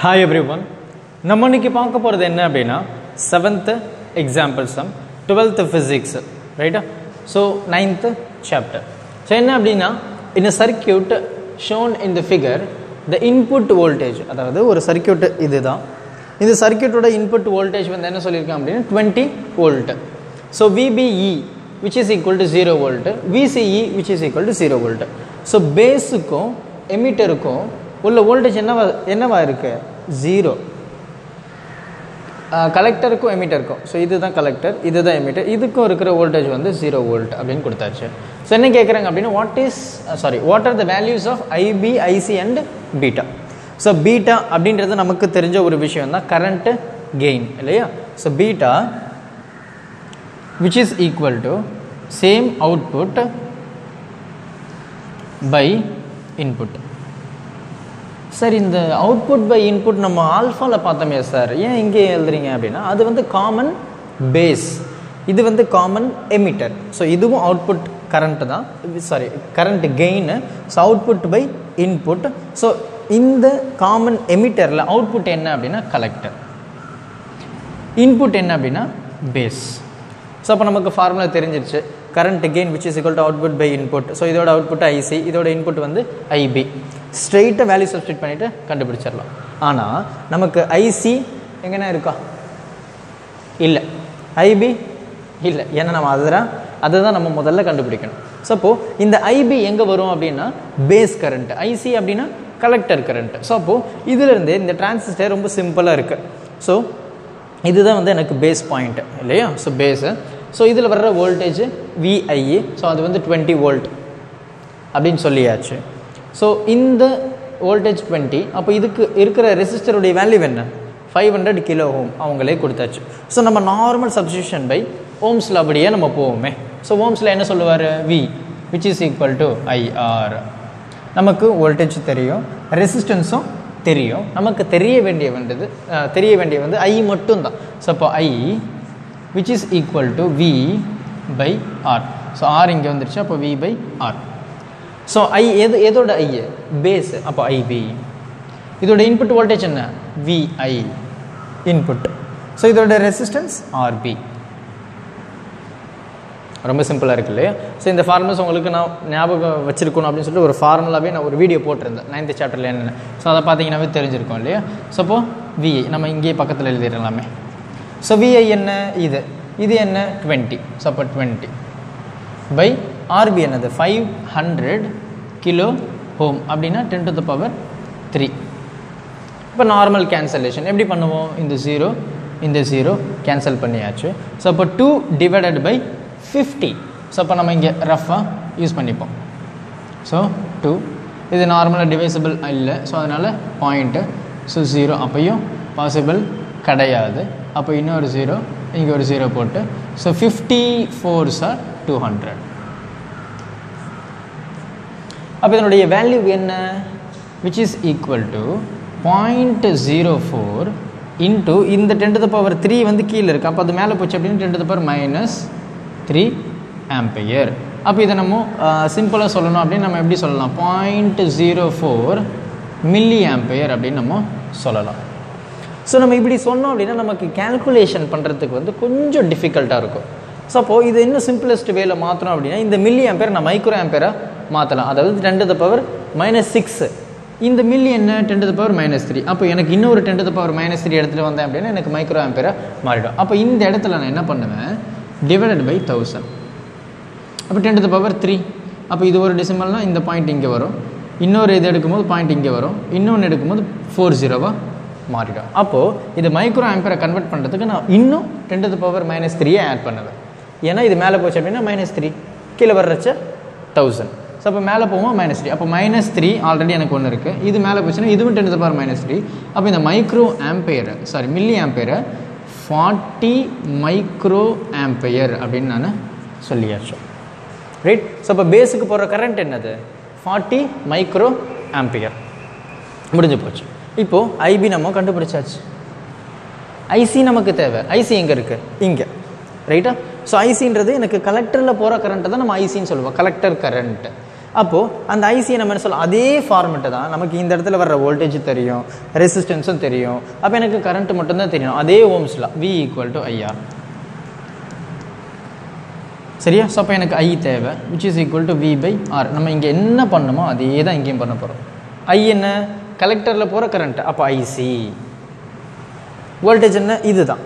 Hi every one நம்ம இன்னைக்கு பார்க்க போகிறது என்ன அப்படின்னா seventh example sum twelfth physics ரைட்டா ஸோ நைன்த்து சாப்டர் ஸோ என்ன அப்படின்னா இந்த circuit shown in the figure the input voltage அதாவது ஒரு சர்க்கியூட் இதுதான். இந்த சர்க்கியூட்டோட இன்புட் வோல்டேஜ் வந்து என்ன சொல்லியிருக்கேன் அப்படின்னா twenty volt so VBE which is equal to zero volt VCE which is equal to zero volt so பேஸுக்கும் எமிட்டருக்கும் உள்ள வோல்டேஜ் என்னவா என்னவா இருக்குது ஜீரோ கலெக்டருக்கும் எமிட்டருக்கும் ஸோ இதுதான் கலெக்டர் இதுதான் எமிட்டர் இதுக்கும் இருக்கிற வோல்டேஜ் வந்து ஜீரோ வோல்ட் அப்படின்னு கொடுத்தாச்சு. ஸோ என்ன கேட்குறாங்க அப்படின்னா what is sorry what are the values of IB IC and beta so beta அப்படின்றது நமக்கு தெரிஞ்ச ஒரு விஷயம் தான் கரண்ட்டு கெயின் இல்லையா? So beta which is equal to same output by input sir இந்த அவுட்புட் பை இன்புட் நம்ம ஆல்ஃபாவில் பார்த்தோமே சார் ஏன் இங்கே எழுதுறீங்க அப்படின்னா அது வந்து காமன் பேஸ் இது வந்து காமன் எமிட்டர் ஸோ இதுவும் அவுட்புட் கரண்ட்டு தான். Sorry current gain so output by input so இந்த காமன் எமிட்டரில் அவுட்புட் என்ன அப்படின்னா கலெக்டர் இன்புட் என்ன அப்படின்னா பேஸ் ஸோ அப்போ நமக்கு ஃபார்முலா தெரிஞ்சிருச்சு. Current gain which is equal to output by input so இதோட அவுட்புட் ஐசி இதோட இன்புட் வந்து ஐபி ஸ்ட்ரெயிட்டாக வேல்யூ சப்ஸ்டியூட் பண்ணிவிட்டு கண்டுபிடிச்சிடலாம். ஆனால் நமக்கு ஐசி எங்கன்னா இருக்கா? இல்லை. ஐபி இல்லை. ஏன்னா நம்ம அதுதான் அதுதான் நம்ம முதல்ல கண்டுபிடிக்கணும். ஸோ அப்போது இந்த ஐபி எங்கே வரும் அப்படின்னா பேஸ் கரண்ட் ஐசி அப்படின்னா கலெக்டர் கரண்ட் ஸோ அப்போது இதிலிருந்து இந்த டிரான்சிஸ்டர் ரொம்ப சிம்பிளாக இருக்குது ஸோ இதுதான் வந்து எனக்கு பேஸ் பாயிண்ட்டு இல்லையா? ஸோ பேஸு ஸோ இதில் வர்ற வோல்டேஜ் விஐஇ ஸோ அது வந்து டுவெண்ட்டி வோல்ட் அப்படின்னு சொல்லியாச்சு. ஸோ இந்த வோல்டேஜ் டுவெண்ட்டி அப்போ இதுக்கு இருக்கிற ரெசிஸ்டருடைய வேல்யூ என்ன? ஃபைவ் ஹண்ட்ரட் கிலோ ஓம் அவங்களே கொடுத்தாச்சு. ஸோ நம்ம நார்மல் சப்ஸ்டியூஷன் பை ஓம்ஸில் அப்படியே நம்ம போவோமே. ஸோ ஓம்ஸில் என்ன சொல்லுவார்? V which is equal to IR நமக்கு வோல்டேஜ் தெரியும் ரெசிஸ்டன்ஸும் தெரியும். நமக்கு தெரிய வேண்டிய வேண்டியது தெரிய வேண்டிய வந்து ஐ மட்டும்தான். ஸோ அப்போ I which is equal to V by R so R இங்கே வந்துருச்சு அப்போ V by R so I எது எதோட ஐ பேஸ் அப்போ ஐபி இதோட இன்புட் வோல்டேஜ் என்ன? விஐ இன்புட் ஸோ இதோட ரெசிஸ்டன்ஸ் ஆர்பி ரொம்ப சிம்பிளாக இருக்கு இல்லையா? ஸோ இந்த ஃபார்முலாஸ் உங்களுக்கு நான் ஞாபகம் வச்சிருக்கணும் அப்படின்னு சொல்லிட்டு ஒரு ஃபார்முலாவே நான் ஒரு வீடியோ போட்டிருந்தேன். நைன்த் சாப்டரில் என்னென்ன ஸோ அதை பார்த்தீங்கன்னாவே தெரிஞ்சிருக்கும் இல்லையா? ஸோ அப்போது விஐ நம்ம இங்கேயே பக்கத்தில் எழுதிடலாமே. ஸோ விஐ என்ன? இது. இது என்ன? டுவெண்ட்டி ஸோ அப்போ டுவெண்ட்டி பை ஆர்பி என்னது? ஃபைவ் ஹண்ட்ரட் கிலோ ஹோம் அப்படின்னா ten to the power three இப்போ நார்மல் கேன்சலேஷன் எப்படி பண்ணுவோம்? இந்த ஜீரோ இந்த ஜீரோ கேன்சல் பண்ணியாச்சு. ஸோ அப்போ two divided by fifty so அப்போ நம்ம இங்கே ரஃபாக யூஸ் பண்ணிப்போம். ஸோ டூ இது நார்மலாக டிவைசபிள் இல்லை. ஸோ அதனால் பாயிண்ட்டு ஸோ ஜீரோ அப்பையும் பாசிபிள் கிடையாது. அப்போ இன்னொரு ஜீரோ இங்கே ஒரு ஜீரோ போட்டு. So fifty four sir two hundred அப்போ இதனுடைய வேல்யூ என்ன? Which is equal to point zero four into இந்த ten to the power three வந்து கீழே இருக்குது அப்போ அது மேலே போச்சு அப்படின்னு ten to the power minus three ampere அப்போ இதை நம்ம சிம்பிளாக சொல்லணும் அப்படின்னு நம்ம எப்படி சொல்லலாம்? Point zero four milli ampere அப்படின்னு நம்ம சொல்லலாம். ஸோ நம்ம இப்படி சொன்னோம் அப்படின்னா நமக்கு கேல்குலேஷன் பண்ணுறதுக்கு வந்து கொஞ்சம் டிஃபிகல்ட்டாக இருக்கும். ஸோ அப்போது இது இன்னும் சிம்பிளஸ்ட் வேல மாற்றணும் அப்படின்னா இந்த மில்லி ஆம்பேர் நான் மைக்ரோ ஆம்பேராக மாற்றலாம் அதாவது ten to the power minus six இந்த மில்லி என்ன ten to the power minus three அப்போ எனக்கு இன்னொரு ten to the power minus three எடுத்துகிட்டு வந்தேன் அப்படின்னா எனக்கு மைக்ரோ ஆம்பியராக மாறிடும். அப்போ இந்த இடத்துல நான் என்ன பண்ணுவேன்? டிவைடட் பை தௌசண்ட் அப்போ ten to the power three அப்போ இது ஒரு டெசிமல்னால் இந்த பாயிண்ட் இங்கே வரும். இன்னொரு இது எடுக்கும்போது பாயிண்ட் இங்கே வரும். இன்னொன்று எடுக்கும்போது ஃபோர் ஜீரோவாக மாறிடும். அப்போது இது மைக்ரோ ஆம்பரை கன்வெர்ட் பண்ணுறதுக்கு நான் இன்னும் ten to the power minus த்ரீயை ஆட் பண்ணுவேன். ஏன்னா இது மேலே போச்சு அப்படின்னா மைனஸ் த்ரீ கீழே வர்றச்ச தௌசண்ட் ஸோ அப்போ மேலே போவோம் மைனஸ் த்ரீ அப்போ மைனஸ் த்ரீ ஆல்ரெடி எனக்கு ஒன்று இருக்குது இது மேலே போச்சுன்னா இதுவும் ten to power minus three அப்போ இந்த மைக்ரோ ஆம்பையர் சாரி மில்லி ஆம்பையரை ஃபார்ட்டி மைக்ரோ ஆம்பையர் அப்படின்னு நான் சொல்லியாச்சு. ரைட் ஸோ அப்போ பேஸுக்கு போகிற கரண்ட் என்னது? ஃபார்ட்டி மைக்ரோ ஆம்பியர் முடிஞ்சு போச்சு. இப்போது ஐபி நம்ம கண்டுபிடிச்சாச்சு. ஐசி நமக்கு தேவை. ஐசி எங்கே இருக்குது இங்கே. ரைட்டா ஸோ ஐசின்றது எனக்கு கலெக்டரில் போகிற கரண்ட்டை தான் நம்ம ஐசின்னு சொல்லுவோம். கலெக்டர் கரண்ட்டு அப்போது அந்த ஐசியை நம்ம என்ன சொல்லலாம் அதே ஃபார்மெட்டு தான் நமக்கு இந்த இடத்துல வர்ற வோல்டேஜ் தெரியும் ரெசிஸ்டன்ஸும் தெரியும். அப்போ எனக்கு கரண்ட் மட்டும்தான் தெரியும். அதே ஓம்ஸில் வி ஈக்குவல் டு ஐஆர் சரியா? ஸோ அப்போ எனக்கு ஐ தேவை which is equal to V by R நம்ம இங்கே என்ன பண்ணணுமோ அதே தான் இங்கேயும் பண்ண போகிறோம் ஐ என்ன? கலெக்டரில் போகிற கரண்ட் அப்போ ஐசி வோல்டேஜ் என்ன? இது தான்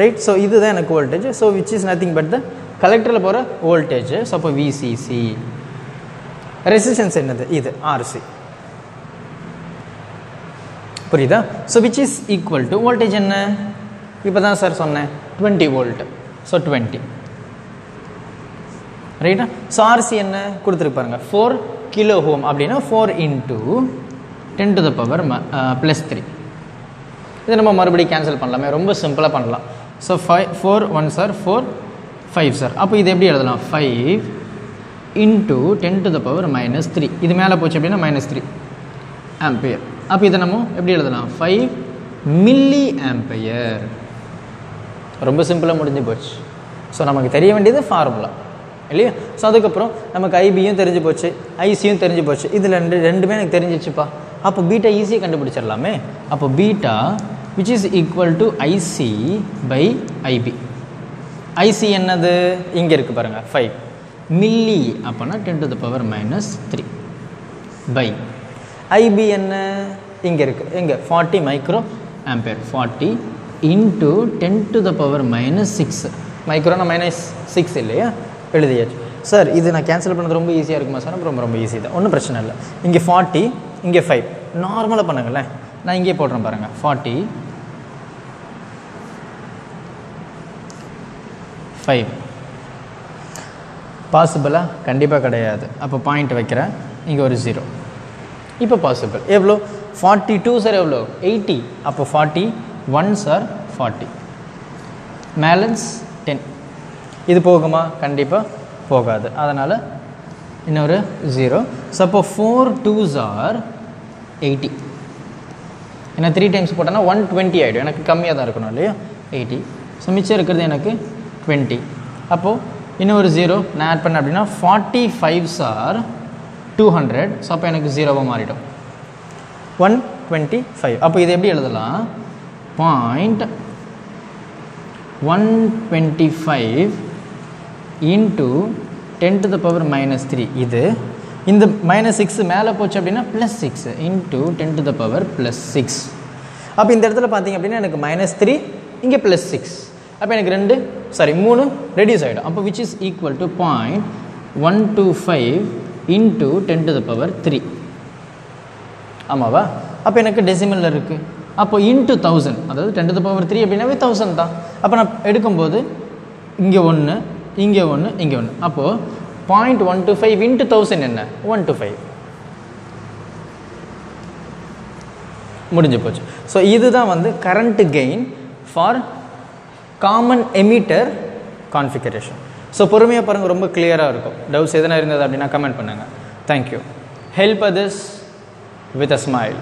ரைட் ஸோ இதுதான் எனக்கு voltage so which is nothing but the கலெக்டரில் போகிற வோல்டேஜ் ஸோ அப்போ விசிசி ரெசிஸ்டன்ஸ் என்னது? இது ஆர்சி புரியுதா? So which is equal to voltage என்ன? இப்போ தான் சார் சொன்னேன் டுவெண்ட்டி வோல்ட் ஸோ டுவெண்ட்டி ரைட்டா ஸோ ஆர்சி என்ன? கொடுத்துருப்பாருங்க ஃபோர் கிலோ ஹோம் அப்படின்னா four into ten to the power plus three இதை நம்ம மறுபடியும் கேன்சல் பண்ணலாமே. ரொம்ப சிம்பிளாக பண்ணலாம். So five four one sir four five sir அப்போ இது எப்படி எழுதலாம்? Five into ten to the power minus three இது மேலே போச்சு அப்படின்னா மைனஸ் த்ரீ ஆம்பியர் அப்போ இதை நம்ம எப்படி எழுதலாம்? ஃபைவ் மில்லி ஆம்பியர் ரொம்ப சிம்பிளாக முடிஞ்சு போச்சு. ஸோ நமக்கு தெரிய வேண்டியது ஃபார்முலா இல்லையா? ஸோ அதுக்கப்புறம் நமக்கு ஐபியும் தெரிஞ்சு போச்சு. ஐசியும் தெரிஞ்சு போச்சு. இதில் ரெண்டு ரெண்டுமே எனக்கு தெரிஞ்சிச்சுப்பா. அப்போ பீட்டா ஈஸியாக கண்டுபிடிச்சிடலாமே. அப்போ beta which is equal to IC by IB IC என்னது? இங்கே இருக்குது பாருங்கள் ஃபைவ் மில்லி அப்போனா ten to the power minus three by IB என்ன? இங்கே இருக்குது எங்கே forty micro ampere forty into ten to the power minus six மைக்ரோனா minus six இல்லையா? எழுதியாச்சு. சார் இது நான் கேன்சல் பண்ணது ரொம்ப ஈஸியாக இருக்குமா சார் ரொம்ப ரொம்ப ஈஸி தான். ஒன்றும் பிரச்சனை இல்லை. இங்கே ஃபார்ட்டி இங்கே ஃபைவ் நார்மலாக பண்ணுங்களேன். நான் இங்கே போடுறேன் பாருங்கள் ஃபார்ட்டி ஃபைவ் பாசிபிளா கண்டிப்பாக கிடையாது. அப்போ பாயிண்ட் வைக்கிறேன். இங்கே ஒரு ஜீரோ இப்போ பாசிபிள் எவ்வளோ? ஃபார்ட்டி டூ சார் எவ்வளோ? எயிட்டி அப்போ ஃபார்ட்டி ஒன் சார் ஃபார்ட்டி மேலன்ஸ் டென் இது போகுமா? கண்டிப்பாக போகாது. அதனால் இன்னொரு ஜீரோ ஸோ அப்போ ஃபோர் டூஸ் ஆர் எயிட்டி ஏன்னா த்ரீ டைம்ஸ் போட்டோன்னா ஒன் டுவெண்ட்டி ஆகிடும் எனக்கு கம்மியாக தான் இருக்கணும் இல்லையா? எயிட்டி ஸோ மிச்சம் இருக்கிறது எனக்கு டுவெண்ட்டி அப்போது இன்னொரு ஜீரோ நான் ஆட் பண்ணேன் அப்படின்னா forty fives are two hundred so அப்போ எனக்கு ஜீரோவாக மாறிடும். ஒன் டுவெண்ட்டி ஃபைவ் அப்போ இது எப்படி எழுதலாம்? Point one twenty five into ten to the power minus three இது. இந்த மைனஸ் சிக்ஸ் மேலே போச்சு அப்படின்னா plus six into ten to the power plus six அப்போ இந்த இடத்துல பார்த்தீங்க அப்படின்னா எனக்கு மைனஸ் த்ரீ இங்கே ப்ளஸ் சிக்ஸ் அப்போ எனக்கு ரெண்டு சாரி மூணு ரெடியூஸ் ஆகிடும் அப்போ which is equal to point one two five into ten to the power three ஆமாவா? அப்போ எனக்கு டெசிமலில் இருக்குது அப்போ இன்ட்டு தௌசண்ட் அதாவது ten to the power three அப்படின்னாவே தௌசண்ட் தான். அப்போ நான் எடுக்கும்போது இங்கே ஒன்று இங்கே ஒன்று இங்கே ஒன்று அப்போது point one two five into thousand என்ன? ஒன் டூ ஃபைவ் முடிஞ்சு போச்சு. ஸோ இதுதான் வந்து current gain for common emitter configuration so பொறுமையாக பாருங்கள் ரொம்ப கிளியராக இருக்கும். டவுட்ஸ் எதனா இருந்தது அப்படின்னா கமெண்ட் பண்ணுங்கள் thank you help others with a smile